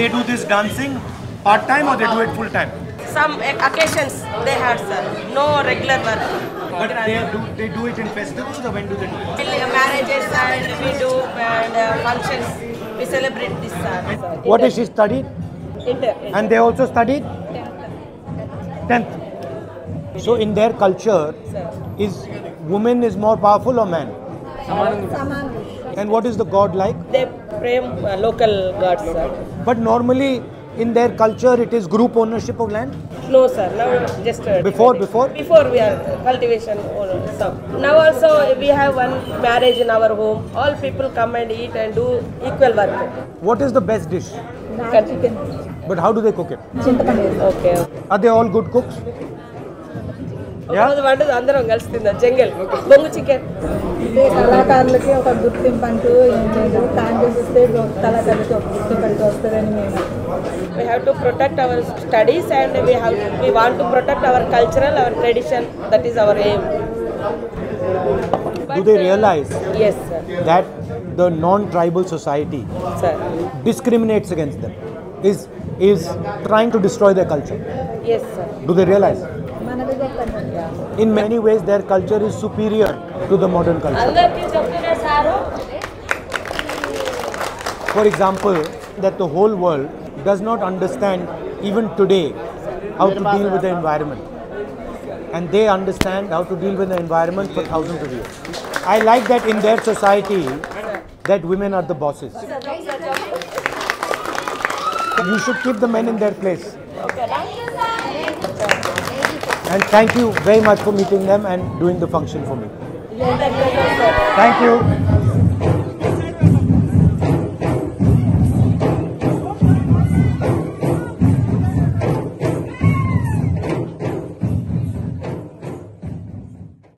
they do this dancing part time or they do it full time? Some occasions they have, sir. No regular work. But they do they do it in festivals or when do they do it? Marriages and we do and uh, functions. We celebrate this, sir. What is she studied? Inter. And they also studied 10th. So in their culture, is woman is more powerful or man? And what is the god like? They uh, local gods, sir. But normally in their culture it is group ownership of land. No, sir. Now just uh, Before before before we are cultivation or some. Now also we have one marriage in our home. All people come and eat and do equal work. what is the best dish? Chicken. But how do they cook it? Okay. Are they all good cooks? ఒకరోజు వంటది అందరం కలిసి తిందాం జంగల్ బొంగు chicken అంటే కళాకారులకి ఒక గుర్తింపు అంటూ ఏం లేదు కాంగ్రెస్ ఇస్తే కళాకారులకి ఒక గుర్తింపు అంటూ వస్తుందని మేము we have to protect our studies and we have we want to protect our cultural our tradition that is our aim Do they realize yes sir that the non-tribal society sir discriminates against them? Is is trying to destroy their culture? yes sir Do they realize? In many ways, their culture is superior to the modern culture. For example, that the whole world does not understand even today how to deal with the environment. And they understand how to deal with the environment for thousands of years. I like that in their society that women are the bosses. You should keep the men in their place. And thank you very much for meeting them and doing the function for me. Thank you.